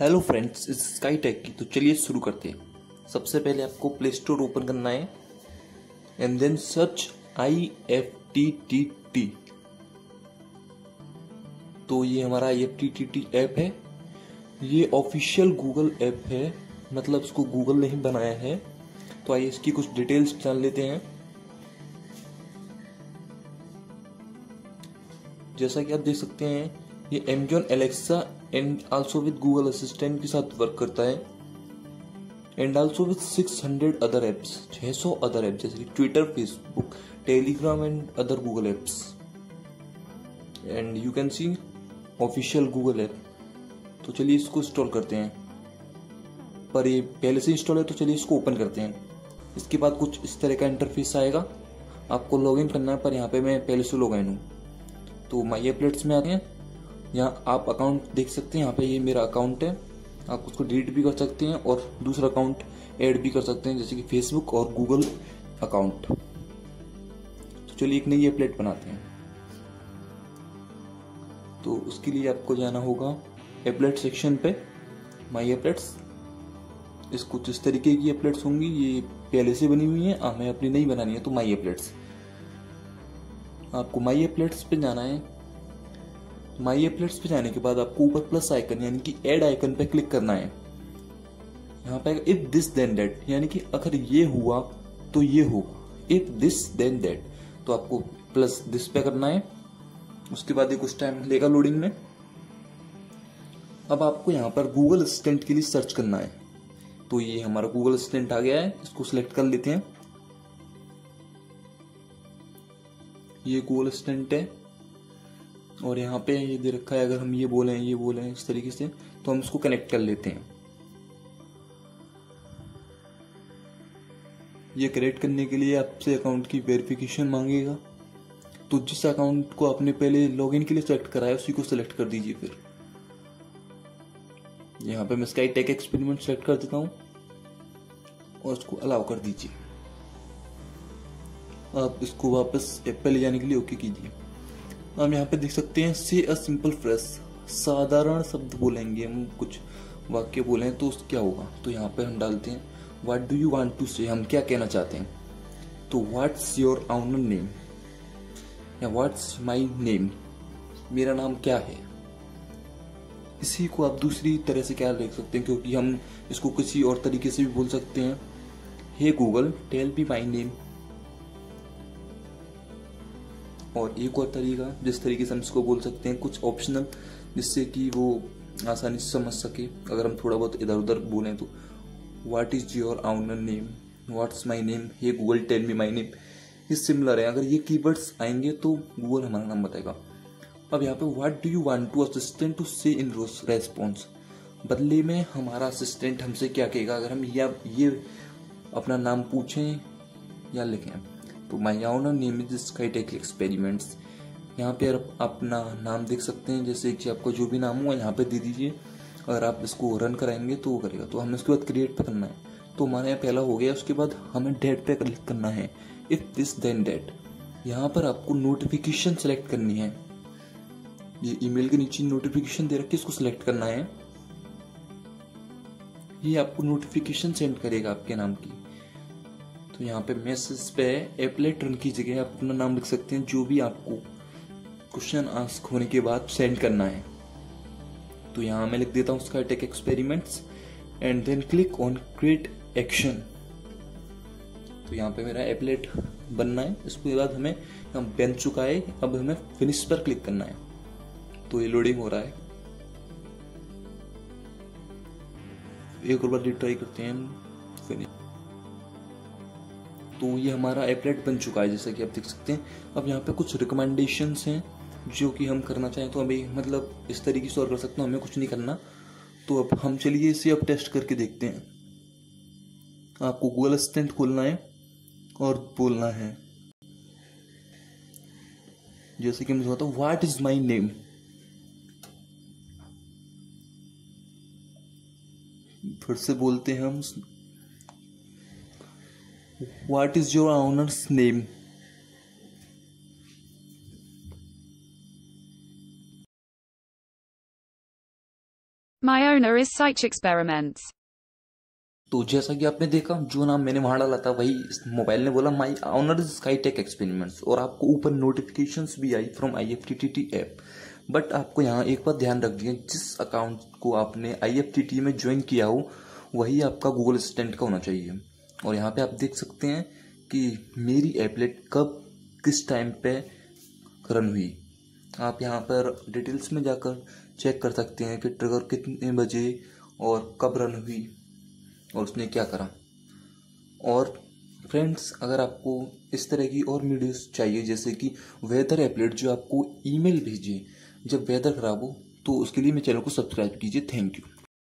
Hello friends इस sky tech की तो चलिए शुरू करते हैं। सबसे पहले आपको प्ले स्टोर ओपन करना है। And then search I F T T T तो ये हमारा I F T T T app है। ये ऑफिशियल गूगल ऐप है। मतलब इसको गूगल ने ही बनाया है। तो आइए इसकी कुछ डिटेल्स जान लेते हैं। जैसा कि आप देख सकते हैं, ये Amazon Alexa and also with Google assistant के साथ वर्क करता है. And also with 600 other apps 600 other apps जैसे Twitter Facebook Telegram and other Google apps and you can see official Google app तो चलिए इसको इंस्टॉल करते हैं. पर ये पहले से इंस्टॉल है तो चलिए इसको ओपन करते हैं. इसके बाद कुछ इस तरह का इंटरफेस आएगा. आपको लॉगिन करना है, पर यहाँ पे मैं पहले से लॉग इन हूँ. तो माई एपलेट्स में आते हैं. यहाँ आप अकाउंट देख सकते हैं, यहाँ पे ये मेरा अकाउंट है। आप उसको डिलीट भी कर सकते हैं और दूसरा अकाउंट ऐड भी कर सकते हैं, जैसे कि फेसबुक और गूगल अकाउंट तो चलिए एक नई एपलेट बनाते हैं। तो उसके लिए आपको जाना होगा एपलेट सेक्शन पे माई एपलेट्स इस कुछ इस तरीके की एपलेट्स होंगी, ये पहले से बनी हुई है हमें अपनी नहीं बनानी है तो माई एपलेट्स आपको माई एपलेट्स पे जाना है। माई एपलेट्स पे जाने के बाद आपको ऊपर प्लस आइकन यानी कि एड आइकन पे क्लिक करना है। यहाँ पे इफ़ दिस देन दैट यानी कि अगर ये हुआ तो ये होगा। इफ़ दिस देन दैट तो आपको प्लस दिस पे करना है। उसके बाद ये कुछ टाइम लेगा लोडिंग में। अब आपको यहाँ पर गूगल असिस्टेंट के लिए सर्च करना है। तो ये हमारा गूगल असिस्टेंट आ गया है। इसको सिलेक्ट कर लेते हैं। ये गूगल असिस्टेंट है। और यहाँ पे ये दे रखा है, अगर हम ये बोले ये बोले, इस तरीके से तो हम इसको कनेक्ट कर लेते हैं। ये कनेक्ट करने के लिए आपसे अकाउंट की वेरिफिकेशन मांगेगा। तो जिस अकाउंट को आपने पहले लॉगिन के लिए सेलेक्ट कराया, उसी को सिलेक्ट कर दीजिए फिर। यहाँ पे मैं स्काई टेक एक्सपेरिमेंट सेलेक्ट कर देता हूँ, और उसको अलाउ कर दीजिए। आप इसको वापस ऐप पे ले जाने के लिए ओके कीजिए। हम यहाँ पे देख सकते हैं से अ सिंपल फ्रेश साधारण शब्द बोलेंगे हम कुछ वाक्य बोले तो उस क्या होगा? तो यहाँ पे हम डालते हैं what do you want to say हम क्या कहना चाहते हैं? तो व्हाट्स योर ऑनर नेम या व्हाट्स माई नेम मेरा नाम क्या है? इसी को आप दूसरी तरह से क्या देख सकते हैं, क्योंकि हम इसको किसी और तरीके से भी बोल सकते हैं। Hey Google tell me my name और एक और तरीका, जिस तरीके से हम इसको बोल सकते हैं, कुछ ऑप्शनल जिससे कि वो आसानी से समझ सके। अगर हम थोड़ा बहुत इधर उधर बोलें तो what is your owner name what's my name hey Google tell me my name ये सिमिलर है। अगर ये कीवर्ड्स आएँगे तो गूगल हमारा नाम बताएगा। अब यहाँ पे what do you want to assistant to say in response बदले में हमारा असिस्टेंट हमसे क्या कहेगा? अगर हम या, ये अपना नाम पूछें या लिखें। तो my owner name is sky tech experiments यहाँ पे आप अपना नाम देख सकते हैं, जैसे कि आपका जो भी नाम हुआ यहाँ पे दे दीजिए। अगर आप इसको रन कराएँगे तो वो करेगा। तो हमें उसके बाद क्रिएट पे करना है। तो हमारे यहाँ पहला हो गया, उसके बाद हमें डेट पे क्लिक करना है। इफ़ दिस देन डेट यहाँ पर आपको नोटिफिकेशन सेलेक्ट करनी है। ये ईमेल के नीचे नोटिफिकेशन दे रखी इसको सिलेक्ट करना है। ये आपको नोटिफिकेशन सेंड करेगा आपके नाम की। तो यहाँ पे मैसेज पे एपलेट की जगह आप अपना नाम लिख सकते हैं, जो भी आपको क्वेश्चन आस्क होने के बाद सेंड करना है। तो यहाँ मैं लिख देता हूँ उसका tech experiments and then click on create action तो यहाँ पे मेरा एपलेट बनना है। इसके बाद हमें हम बन चुका है। अब हमें फिनिश पर क्लिक करना है। तो ये लोडिंग हो रहा है। एक और बार ट्राई करते हैं तो ये हमारा एपलेट बन चुका है, जैसा कि आप देख सकते हैं। अब यहाँ पे कुछ रिकमेंडेशंस हैं, जो कि हम करना चाहें तो अभी मतलब इस तरीके से और कर सकते हैं, हमें कुछ नहीं करना। तो अब हम चलिए इसे अब टेस्ट करके देखते हैं। आपको गूगल असिस्टेंट खोलना है और बोलना है। जैसे कि मैं बताता हूँ व्हाट इज़ माई नेम फिर से बोलते हैं हम what is your owner's name My own owner is Site Experiments. तो जैसा कि आपने देखा जो नाम मैंने वहाँ डाला था वही मोबाइल ने बोला my owner is sky tech experiments और आपको ऊपर नोटिफिकेशंस भी आई from I F T T T app but आपको यहाँ एक बात ध्यान रखिए जिस अकाउंट को आपने I F T T T join किया हो वही आपका गूगल असिस्टेंट का होना चाहिए। और यहाँ पे आप देख सकते हैं कि मेरी एपलेट कब, किस टाइम पे रन हुई। आप यहाँ पर डिटेल्स में जाकर चेक कर सकते हैं कि ट्रिगर कितने बजे और कब रन हुई और उसने क्या करा। और फ्रेंड्स अगर आपको इस तरह की और वीडियोस चाहिए, जैसे कि वेदर एपलेट जो आपको ईमेल भेजे, जब वेदर खराब हो तो उसके लिए मेरे चैनल को सब्सक्राइब कीजिए। Thank you